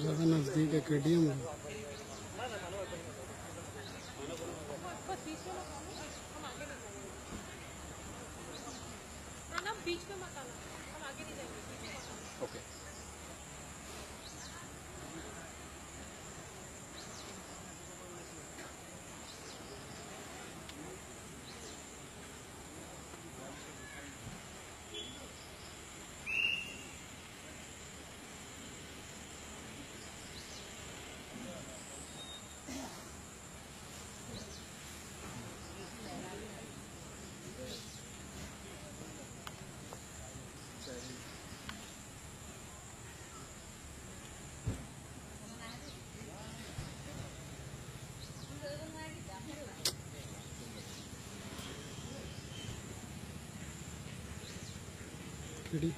ज़्यादा नज़दीक है के डी एम बीच में मत आना हम आगे नहीं जाएंगे ओके ಇಡೀ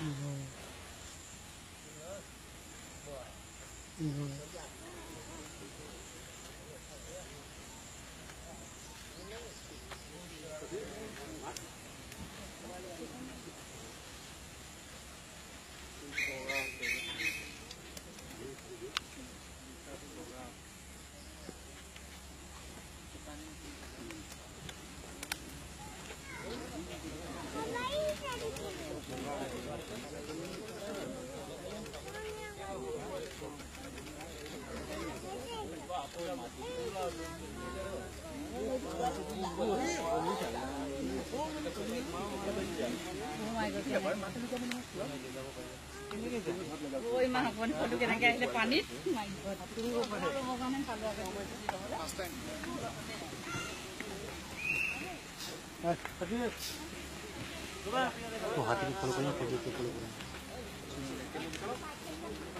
rồi rồi Oh ini god. Oh my god. Oh my Oh my god. Oh my god. Oh my Oh my god. Oh my god. Oh my Oh my god. Oh my god. Oh my Oh my god. Oh my god. Oh my Oh my god. Oh my god. Oh my Oh my god. Oh my god. Oh my Oh my god. Oh my god. Oh my Oh my god. Oh my god. Oh my Oh my god. Oh my god. Oh my Oh my god. Oh my god. Oh my Oh